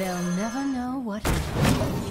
They'll never know what hit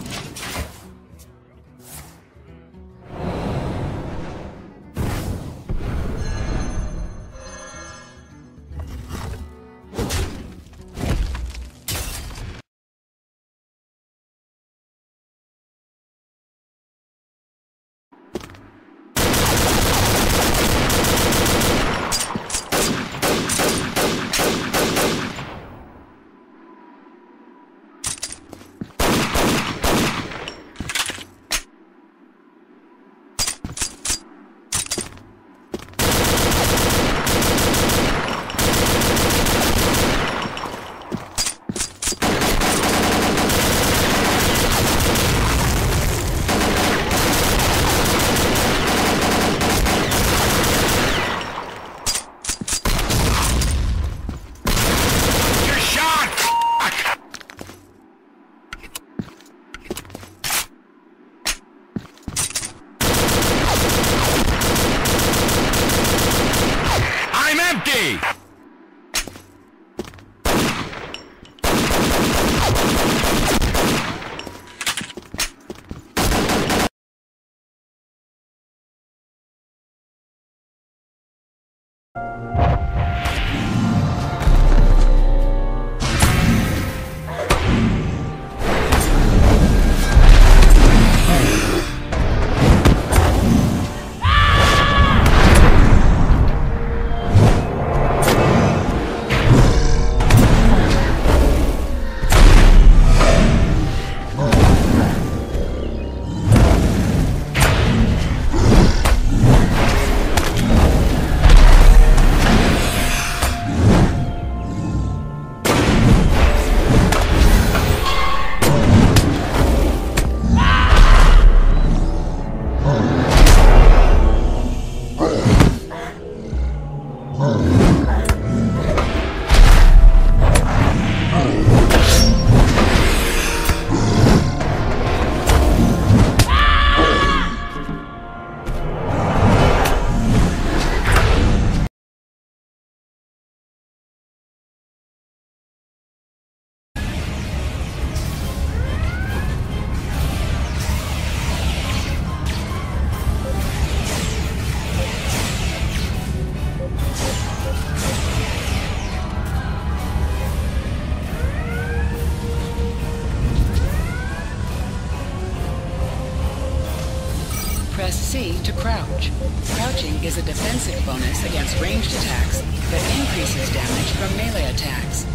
Press C to crouch. Crouching is a defensive bonus against ranged attacks that increases damage from melee attacks.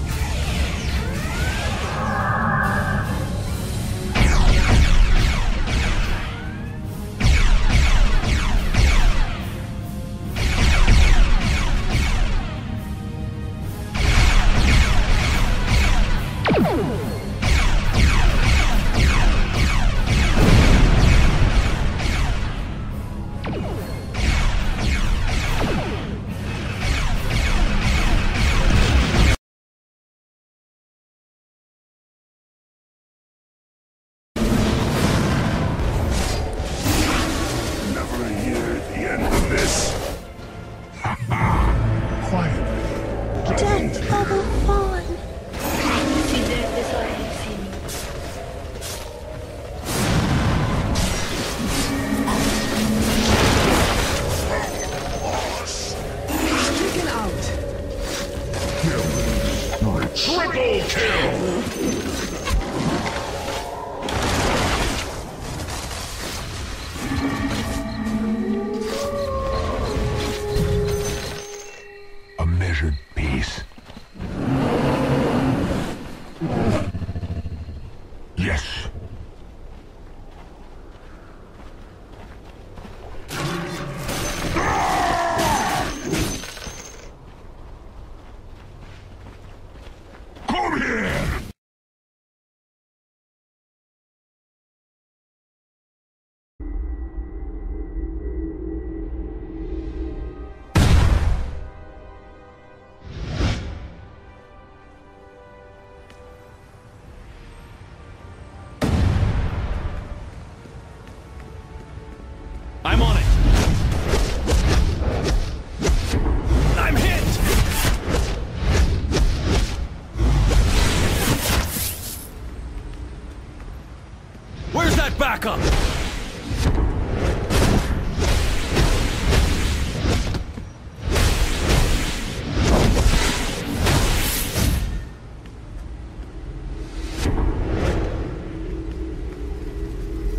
Backup!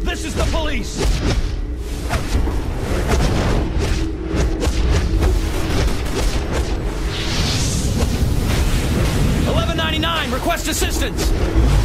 This is the police! Request assistance.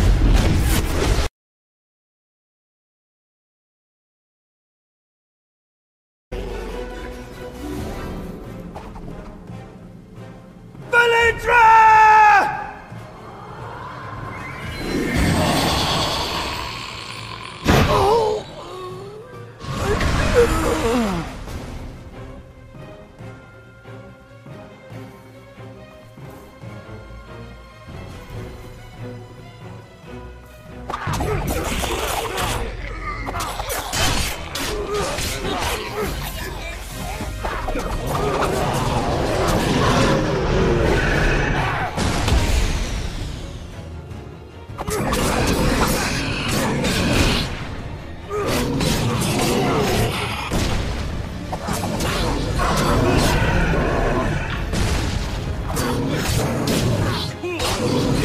Oh!